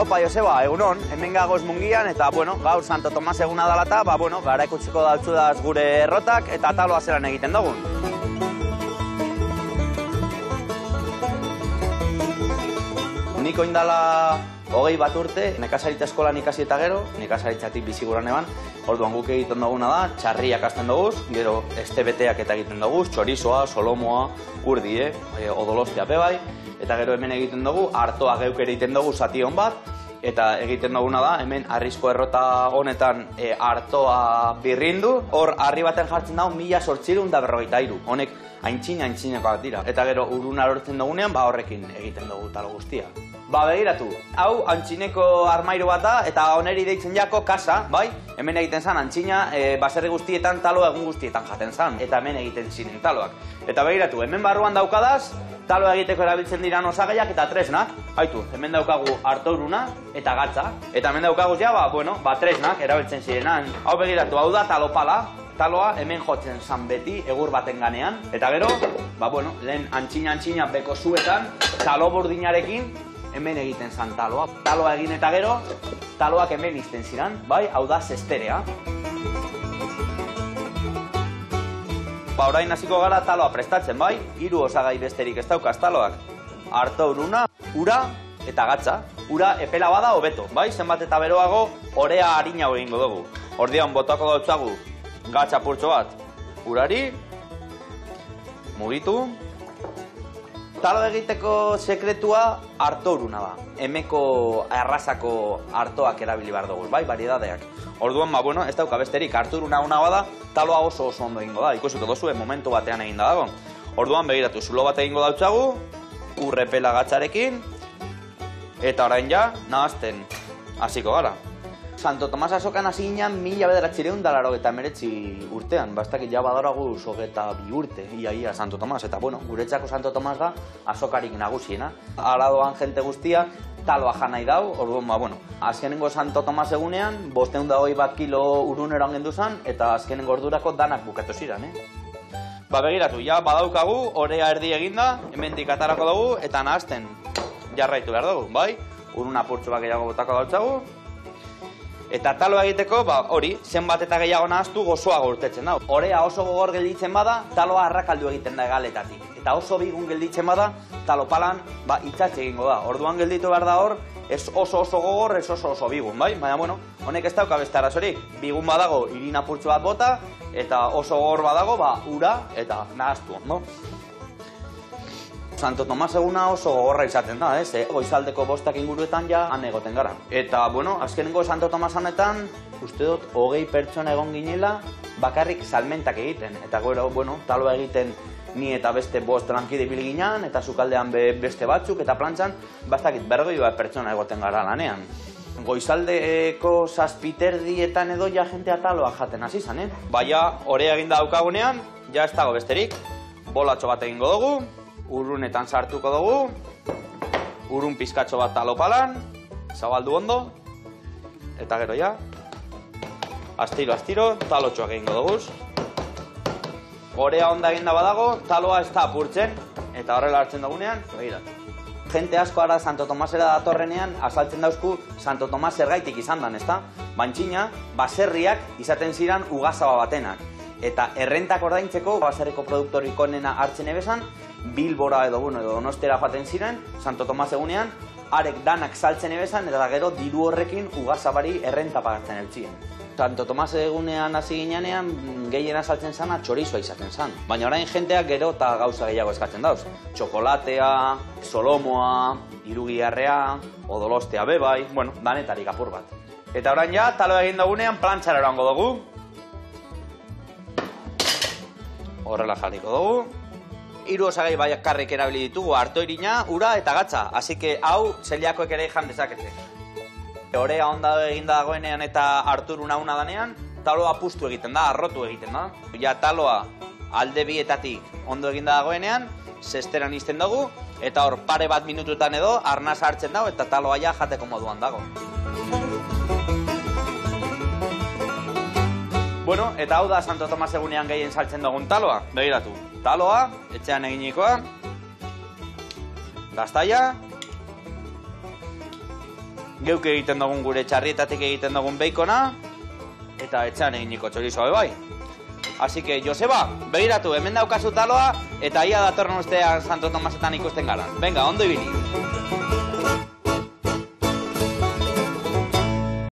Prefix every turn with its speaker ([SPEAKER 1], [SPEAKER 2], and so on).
[SPEAKER 1] Haupa, Joseba, egunon, hemen gagoz mungian, eta, bueno, gaur Santo Tomas eguna dalata, ba, bueno, gara ikutsiko daltzudaz gure errotak, eta taloa zelan egiten dugun. Niko indala hogei bat urte, nekazaritza eskolan ikasi eta gero, nekazaritzatik biziguran eban, orduan guk egiten duguna da, txarriak azten dugu, gero estebeteak eta egiten dugu, txorizoa, solomoa, urdie, e, odolostea bebai, eta gero hemen egiten dugu, hartoa geuk egiten dugu zati hon bat, eta egiten duguna da, hemen arrisko errota honetan e, hartoa birrindu, hor harri baten jartzen dago mila sortxirun da berrogeita iru. Honek haintxin haintxinekoak dira. Eta gero uruna lortzen dugunean, ba horrekin egiten dugu talo guztia. Ba, begiratu, hau antxineko armairu bat da, eta oneri deitzen jako kasa, bai? Hemen egiten zan, antxina, e, baserri guztietan talo egun guztietan jaten zan, eta hemen egiten ziren taloak. Eta begiratu, hemen barruan daukadaz, talo egiteko erabiltzen dira osagaiak eta tresnak. Haitu, hemen daukagu hartoruna eta gatza. Eta hemen daukagu ja, ba, bueno, ba, tresnak erabiltzen zirenan. Hau begiratu, hau da talopala, taloa hemen jotzen zan beti egur baten ganean. Eta gero, ba, bueno, lehen antxina-antxina beko zuetan, talo burdinarekin hemen egiten zan taloa. Taloa egin eta gero, taloak hemen izten ziren, bai, hau da zesterea. Ba, orain hasiko gara taloa prestatzen, bai, hiru osagai besterik ez daukaz taloak. Arto uruna, ura eta gatza. Ura epela bada hobeto, bai, zenbat eta beroago, orea harina egingo dugu. Ordian botako dautzagu gatza purtso bat urari, mugitu, Talo egiteko sekretua hartoruna da. Hemeko arrasako hartoak erabili behar dugu, bai, varidadeak. Orduan, ba, bueno, ez dauka besterik harturuna una bada, taloa oso oso ondo egingo da. Ikusiko dozu, momentu batean egin da dago. Orduan, begiratu, zulo bat egingo dautzagu, urrepela gatzarekin, eta orain ja, nahazten hasiko gara. Santo Tomas azokan hasi ginen mila bederatzireun dalaro eta meretzi urtean. Bastakit ja badaragu sogeta bi urte, ia ia Santo Tomas. Eta bueno, guretzako Santo Tomas da azokarik nagusiena. Ala doan jente guztia, taloa janai dau, orduan, ba, bueno, azkenengo Santo Tomas egunean, bosteun da hoi bat kilo urunero angendu zan, eta azkenengo ordurako danak bukatu ziren, eh? Ba, begiratu, ja, badaukagu, orea erdi eginda, hemendik atarako dugu, eta nahazten jarraitu behar dugu, bai? Urun apurtxo bat gehiago botako dautzagu, Eta talo egiteko, ba, hori, zenbat eta gehiago nahaztu gozoa gortetzen da. Horea oso gogor gelditzen bada, taloa arrakaldu egiten da egaletatik. Eta oso bigun gelditzen bada, talo palan, ba, itzatxe egingo da. Orduan gelditu behar da hor, ez oso oso gogor, ez oso oso bigun, bai? Baina, bueno, honek ez dauka beste arazorik. Bigun badago, irina purtsu bat bota, eta oso gogor badago, ba, ura, eta nahaztu, no? Santo Tomas eguna oso gogorra izaten da, ez? Eh? Goizaldeko bostak inguruetan ja han egoten gara. Eta, bueno, azkenengo Santo Tomas uste dut, hogei pertsona egon ginela, bakarrik salmentak egiten. Eta gero, bueno, talo egiten ni eta beste bost lankide bilginan, eta sukaldean be, beste batzuk, eta plantzan, bastakit bergoi bat pertsona egoten gara lanean. Goizaldeko zazpiterdietan edo ja jentea taloa jaten hasi zan, eh? Baina, hori eginda daukagunean, ja ez dago besterik, bolatxo bat egingo dugu, urunetan sartuko dugu, urun pizkatxo bat talopalan, zabaldu ondo, eta gero ja, astiro, astiro, talotxoak egingo dugu. Horea onda eginda badago, taloa ez da apurtzen, eta horrela hartzen dugunean, begira. Jente asko ara Santo Tomasera datorrenean, azaltzen dauzku Santo Tomas zergaitik izan dan, ezta? Bantxina, baserriak izaten ziran ugazaba batenak. Eta errentak ordaintzeko, baserriko produktorik onena hartzen ebesan, Bilbora edo bueno, edo Donostera joaten ziren, Santo Tomas egunean, arek danak saltzen ebesan, eta gero diru horrekin ugazabari errenta pagatzen eltzien. Santo Tomas egunean hasi ginean, gehiena saltzen zana txorizoa izaten zan. Baina orain jenteak gero eta gauza gehiago eskatzen dauz. Txokolatea, solomoa, irugiarrea, odolostea bebai, bueno, danetarik apur bat. Eta orain ja, talo egin dugunean plantxara erango dugu. Horrela jarriko dugu hiru osagai karrik erabili ditugu, harto irina, ura eta gatza. Así que hau zeliakoek ere jan dezakete. Horea onda eginda dagoenean eta Artur una una danean, taloa pustu egiten da, arrotu egiten da. Ja taloa alde bietatik ondo eginda dagoenean, zesteran izten dugu, eta hor pare bat minututan edo, arnaz hartzen dago eta taloa ja jateko moduan dago. Bueno, eta hau da Santo Tomas egunean gehien saltzen dugun taloa, begiratu taloa, etxean eginikoa, gaztaia, geuk egiten dugun gure txarrietatik egiten dugun beikona, eta etxean eginiko txorizoa bai. Así que, Joseba, begiratu, hemen daukazu taloa, eta ia datorren ustean Santo Tomasetan ikusten gara. Venga, ondo ibili.